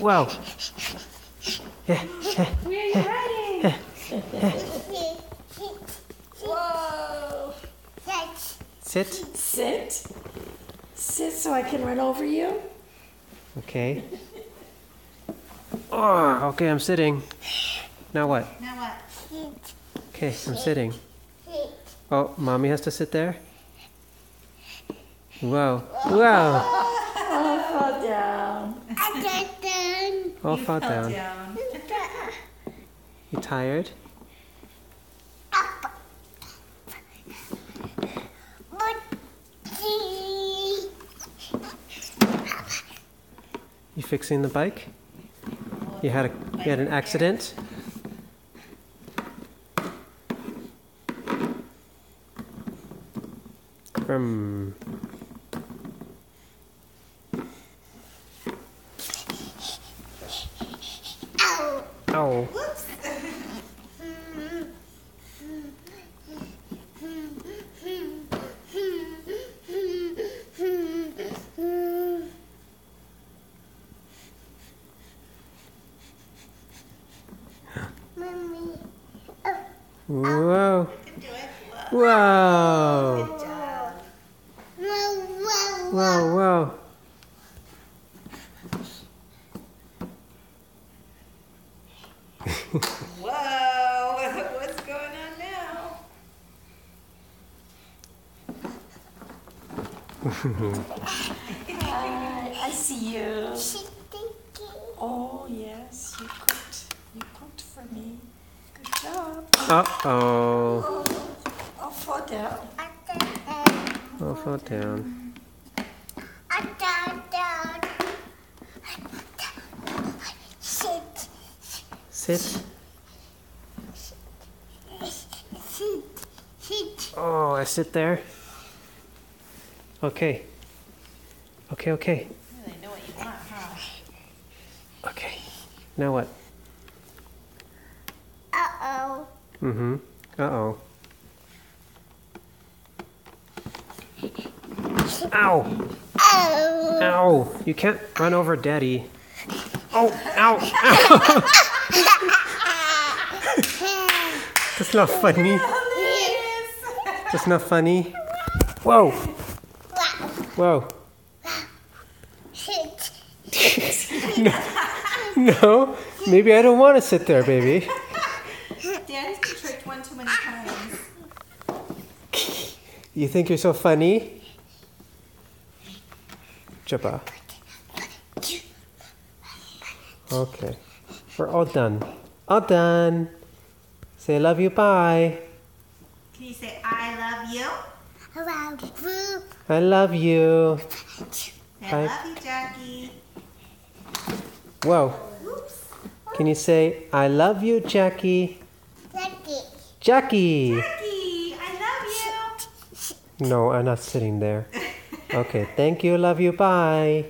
Whoa. Where are you hiding? Whoa. Sit. Sit. Sit Sit so I can run over you. Okay. Oh, okay, I'm sitting. Now what? Now what? Okay, I'm sitting. Oh, mommy has to sit there? Whoa. Whoa. Oh, fall down. All fall down. down. You tired? You fixing the bike? You had a you had an accident? From oh whoa whoa whoa whoa Whoa. Whoa! What's going on now? Hi, I see you. Oh, yes. You cooked. Good uh oh I'll fall down. oh fall down sit. Sit. oh I sit there. Okay. Okay okay. Really know what you want, huh? okay. Now what Uh-oh. Mm-hmm uh-oh ow Ow! Ow! You can't run over daddy. Oh, ow! ow. That's not funny. That's not funny. Whoa! Whoa! no, No, maybe I don't want to sit there, baby. Tricked one too many times. You think you're so funny? Jabba. Okay. We're all done. All done. Say I love you, bye. Can you say, I love you? Around blue. I love you. I love you, Jackie. Whoa. Oops. Can you say, I love you, Jackie? Lucky. Jackie! Jackie, I love you. No, I'm not sitting there. Okay, thank you, love you, bye.